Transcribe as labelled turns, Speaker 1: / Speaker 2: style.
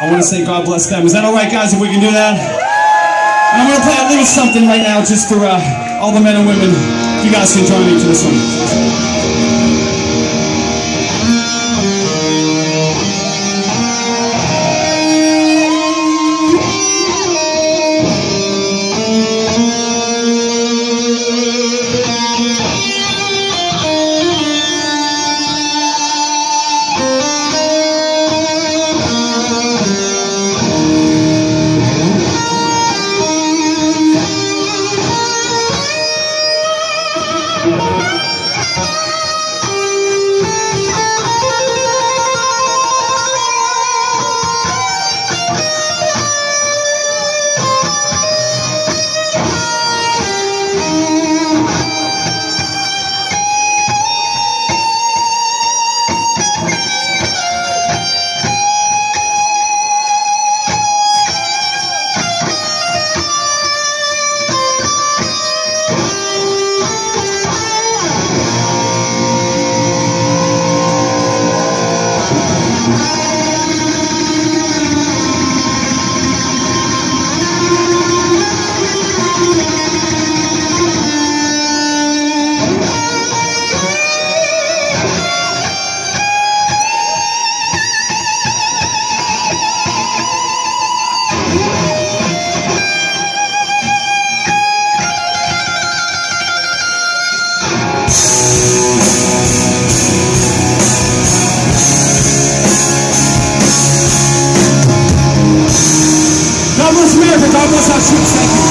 Speaker 1: I want to say God bless them. Is that all right, guys, if we can do that? And I'm going to play a little something right now just for uh, all the men and women. You guys can join me to this one. God bless